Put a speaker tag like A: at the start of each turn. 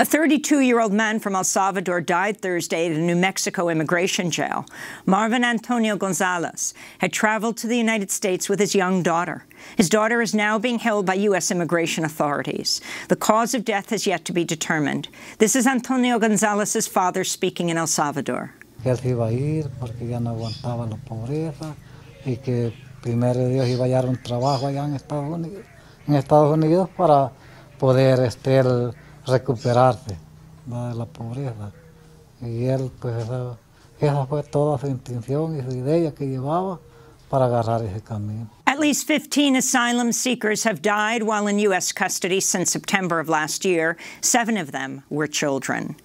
A: A 32-year-old man from El Salvador died Thursday at a New Mexico immigration jail. Marvin Antonio Gonzalez had traveled to the United States with his young daughter. His daughter is now being held by U.S. immigration authorities. The cause of death has yet to be determined. This is Antonio Gonzalez's father speaking in El Salvador.
B: A Estados Unidos para poder este, recuperarse de la pobreza. Y él, pues esa, esa fue toda su intención y su idea que llevaba para agarrar ese camino.
A: At least 15 asylum seekers have died while in U.S. custody since September of last year. Seven of them were children.